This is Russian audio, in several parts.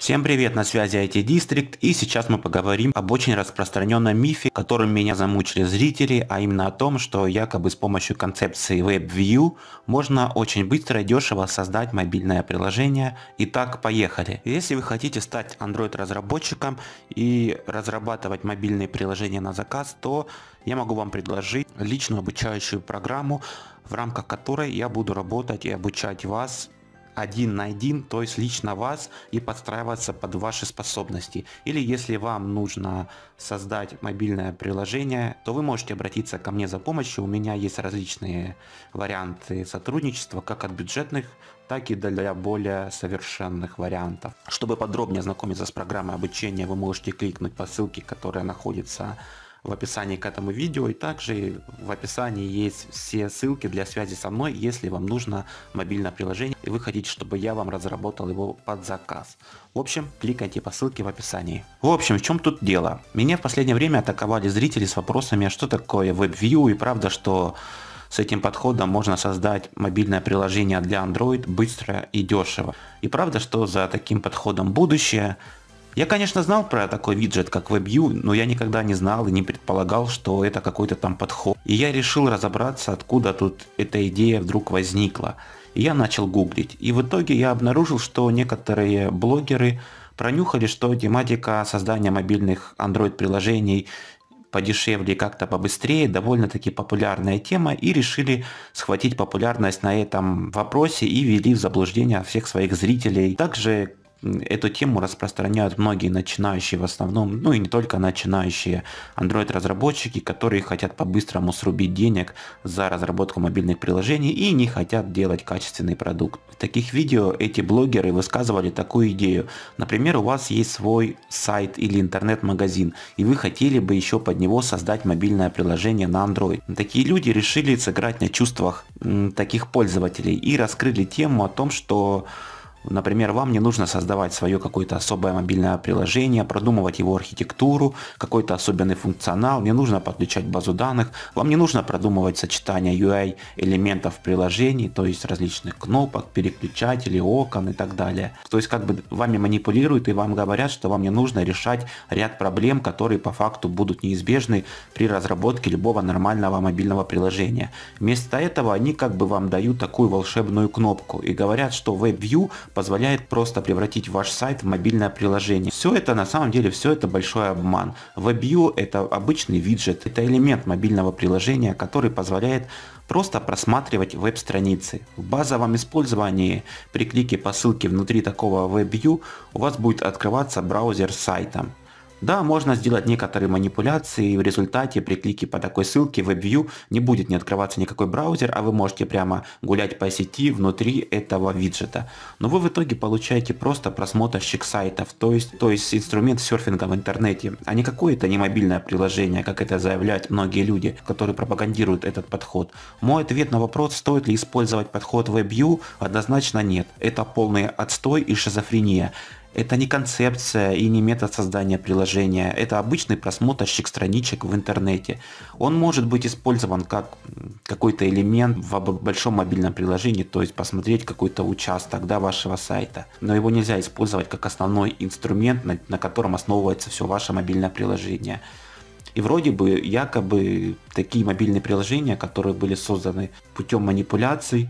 Всем привет, на связи IT District и сейчас мы поговорим об очень распространенном мифе, которым меня замучили зрители, а именно о том, что якобы с помощью концепции WebView можно очень быстро и дешево создать мобильное приложение. Итак, поехали. Если вы хотите стать Android разработчиком и разрабатывать мобильные приложения на заказ, то я могу вам предложить личную обучающую программу, в рамках которой я буду работать и обучать вас один на один, то есть лично вас и подстраиваться под ваши способности. Или если вам нужно создать мобильное приложение, то вы можете обратиться ко мне за помощью. У меня есть различные варианты сотрудничества, как от бюджетных, так и для более совершенных вариантов. Чтобы подробнее ознакомиться с программой обучения, вы можете кликнуть по ссылке, которая находится в описании к этому видео. И также в описании есть все ссылки для связи со мной, если вам нужно мобильное приложение и вы хотите, чтобы я вам разработал его под заказ. В общем, кликайте по ссылке в описании. В общем, в чем тут дело? Меня в последнее время атаковали зрители с вопросами, а что такое WebView и правда, что с этим подходом можно создать мобильное приложение для Android быстро и дешево. И правда, что за таким подходом будущее, я, конечно, знал про такой виджет, как WebView, но я никогда не знал и не предполагал, что это какой-то там подход. И я решил разобраться, откуда тут эта идея вдруг возникла. И я начал гуглить. И в итоге я обнаружил, что некоторые блогеры пронюхали, что тематика создания мобильных Android-приложений подешевле и как-то побыстрее, довольно-таки популярная тема, и решили схватить популярность на этом вопросе и ввели в заблуждение всех своих зрителей. Также Эту тему распространяют многие начинающие в основном, ну и не только начинающие Android-разработчики, которые хотят по-быстрому срубить денег за разработку мобильных приложений и не хотят делать качественный продукт. В таких видео эти блогеры высказывали такую идею. Например, у вас есть свой сайт или интернет-магазин, и вы хотели бы еще под него создать мобильное приложение на Android. Такие люди решили сыграть на чувствах таких пользователей и раскрыли тему о том, что Например, вам не нужно создавать свое какое-то особое мобильное приложение, продумывать его архитектуру, какой-то особенный функционал, не нужно подключать базу данных, вам не нужно продумывать сочетание UI элементов приложений, то есть различных кнопок, переключателей, окон и так далее. То есть как бы вами манипулируют и вам говорят, что вам не нужно решать ряд проблем, которые по факту будут неизбежны при разработке любого нормального мобильного приложения. Вместо этого они как бы вам дают такую волшебную кнопку и говорят, что WebView позволяет просто превратить ваш сайт в мобильное приложение. Все это на самом деле, все это большой обман. WebView это обычный виджет, это элемент мобильного приложения, который позволяет просто просматривать веб-страницы. В базовом использовании при клике по ссылке внутри такого WebView у вас будет открываться браузер с сайтом. Да, можно сделать некоторые манипуляции, и в результате при клике по такой ссылке WebView не будет не открываться никакой браузер, а вы можете прямо гулять по сети внутри этого виджета. Но вы в итоге получаете просто просмотрщик сайтов, то есть, то есть инструмент серфинга в интернете, а не какое-то не мобильное приложение, как это заявляют многие люди, которые пропагандируют этот подход. Мой ответ на вопрос, стоит ли использовать подход WebView, однозначно нет. Это полный отстой и шизофрения. Это не концепция и не метод создания приложения, это обычный просмотрщик страничек в интернете. Он может быть использован как какой-то элемент в большом мобильном приложении, то есть посмотреть какой-то участок да, вашего сайта. Но его нельзя использовать как основной инструмент, на, на котором основывается все ваше мобильное приложение. И вроде бы якобы такие мобильные приложения, которые были созданы путем манипуляций,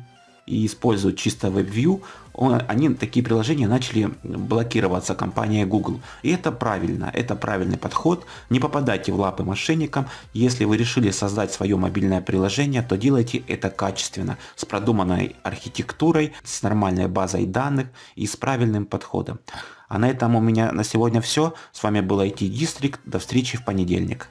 и используют чисто WebView, он, они, такие приложения начали блокироваться компанией Google. И это правильно, это правильный подход. Не попадайте в лапы мошенникам. Если вы решили создать свое мобильное приложение, то делайте это качественно, с продуманной архитектурой, с нормальной базой данных и с правильным подходом. А на этом у меня на сегодня все. С вами был IT District. До встречи в понедельник.